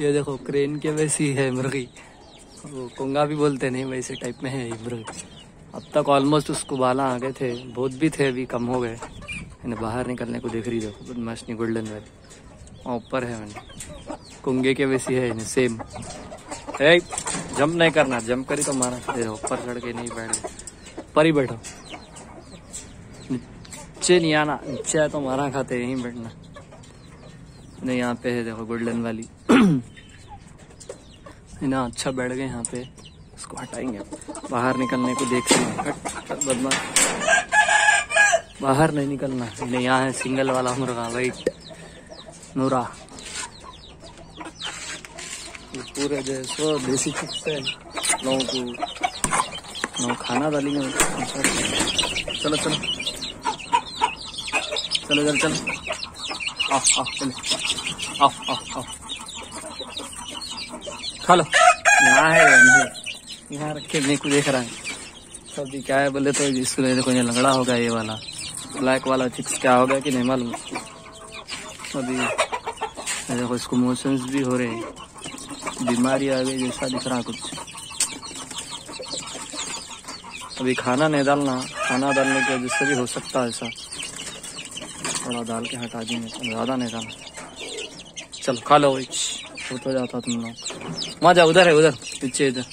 ये देखो क्रेन के वैसी है मुर्गी। वो कोंगा भी बोलते नहीं वैसे टाइप में है ये मुर्गी। अब तक ऑलमोस्ट उसको बाला आ गए थे, बहुत भी थे, अभी कम हो गए। इन्हें बाहर निकलने को देख रही देखो बदमाशनी गोल्डन वाली वहाँ ऊपर है मैंने कुंगे के वैसी है सेम ए जंप नहीं करना जंप करी तो मारा। दे ऊपर चढ़ के नहीं बैठ पर ही बैठो। नीचे नहीं आना, नीचे तो मारा खाते, यहीं बैठना। नहीं, यहाँ पे है देखो गोल्डन वाली ना अच्छा बैठ गए यहाँ पे। उसको हटाएँगे। बाहर निकलने को देख रहे हैं। बाहर नहीं निकलना नहीं, यहाँ है सिंगल वाला मुर्गा वाइट नूरा पूरे जो देसी चिप्स है। लोगों को लोग खाना डालेंगे चलो चलो। चलो चलो चलो। आओ खा लो यहाँ है यहाँ रखे मेरे को देख रहा है अभी क्या है बोले तो इसको देखो ये लंगड़ा होगा ये वाला ब्लैक वाला चिक्स क्या होगा कि नहीं मालूम अभी देखो इसको मोशंस भी हो रहे हैं बीमारी आ गई जैसा दिख रहा कुछ अभी खाना नहीं डालना खाना डालने के वजह से भी हो सकता है ऐसा थोड़ा डाल के हटा देंगे ज़्यादा नहीं डालना चलो खा लो हो तो जाता तुम लोग। वहाँ जाओ उधर है उधर पीछे इधर।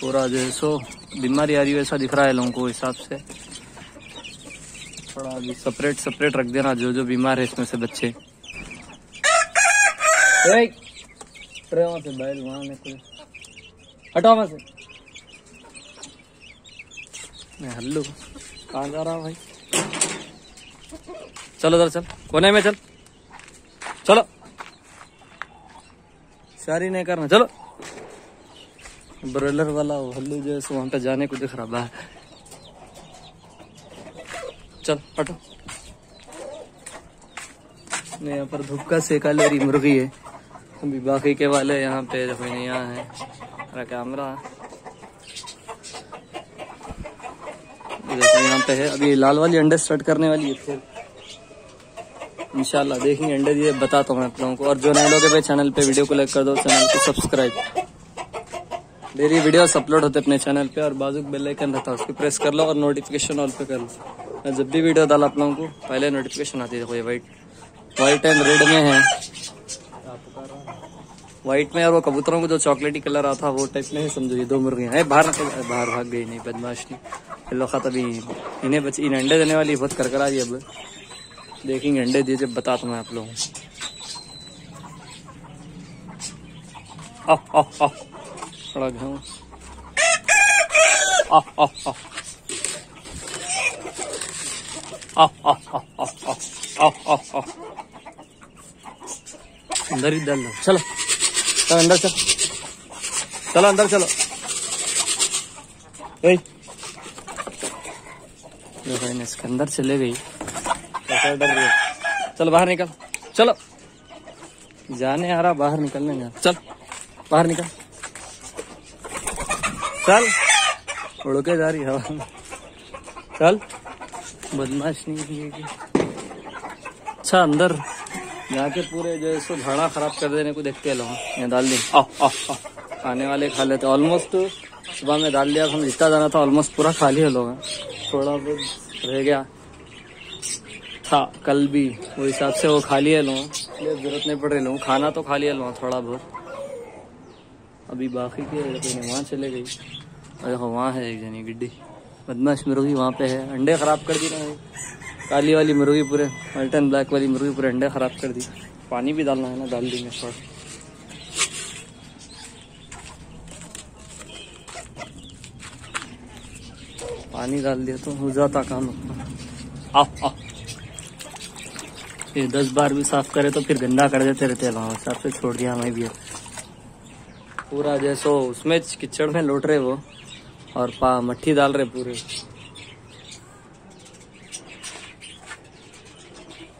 पूरा जो है सो बीमारी आ रही है ऐसा दिख रहा है लोगों को हिसाब से। थोड़ा अभी सेपरेट सेपरेट रख देना जो जो बीमार है इसमें से बच्चे। वहाँ से बैल वहाँ हटाओ वहाँ से। मैं हल्लू। कहाँ जा रहा भाई? चलो चल। कोने में चल। चलो। शारी नहीं करना। चलो। ब्रॉयलर वाला वो हल्लू जो है वहाँ पे जाने को दिख रहा बाहर चल, हटो। नहीं, यहाँ पर धूप का सेका ले रही मुर्गी है। अभी बाकी के वाले यहाँ पे देखो यहाँ है। मेरा कैमरा यहाँ पे है। अभी लाल वाली अंडे स्टार्ट करने वाली है फिर। इंशाल्लाह देखेंगे अंडे दिए, बताता हूँ मैं आप लोगों को। और जो नए लोग हैं चैनल पे वीडियो को लाइक कर दो चैनल को सब्सक्राइब मेरी वीडियोस अपलोड होते अपने चैनल पे और बाजू बेल आइकन रहता है, उसको प्रेस कर लो और नोटिफिकेशन ऑल पे कर लो। मैं जब भी वीडियो डाला आप लोगों को, पहले नोटिफिकेशन आती है। देखो ये वाइट व्हाइट एंड रेड में है। व्हाइट में और वो कबूतरों को जो चॉकलेटी कलर आता वो टाइप में है समझो ये दो मुर्गियाँ है। बाहर बाहर भाग गई, नहीं, बदमाश नहीं लोग अभी इन्हें बच, इन अंडे देने वाली बहुत करकरा दी अब। देखेंगे अंडे दिए, जब बताता मैं आप लोगों अंदर ही डाल चलो। चलो, अंदर चलो। चलो, अंदर चलो। देखो इसके अंदर चले गई। चलो, बाहर निकल। चलो। जाने आ रहा, बाहर निकलने जा। चल, बाहर निकल। चल। उड़ के जा रही हवा चल। बदमाश नहीं अच्छा अंदर। जाके पूरे जो है इसको झाड़ा खराब कर देने को देखते हैं लोग यहाँ डाल दी। खाने वाले खा लेते ऑलमोस्ट सुबह में डाल दिया हम जितना जाना था ऑलमोस्ट पूरा खा लिया लोग थोड़ा बहुत रह गया। था कल भी वो हिसाब से वो खा लिया लोग इसलिए ज़रूरत नहीं पड़ रही लोग खाना तो खा लिया लोग थोड़ा बहुत। अभी बाकी के वहाँ चले गई। देखो वहाँ है एक जनी गिड्डी। बदमाश मुर्गी वहाँ पे है। अंडे खराब कर दी ना काली वाली मुर्गी पूरे एंड ब्लैक वाली मुर्गी पूरे अंडे खराब कर दी। पानी भी डालना है ना, डाल देंगे थोड़ा। पानी डाल दिया तो हो जाता काम अपना। ये दस बार भी साफ़ करे तो फिर गंदा कर देते रहते हैं हिसाब से छोड़ दिया हमें भी पूरा जैसो, उसमें किचड़ में लौट रहे वो, और पा, मट्ठी डाल रहे पूरे।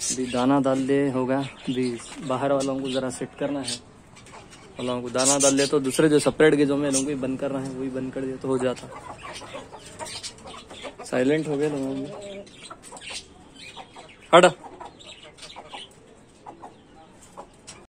अभी दाना डाल दे होगा। अभी बाहर वालों को जरा सेट करना है। वालों को दाना डाल दे तो दूसरे जो सेपरेट के जो मैं लोगों को बंद कर रहे हैं, वही बंद कर दिया तो हो जाता। साइलेंट हो गए लोगों हट।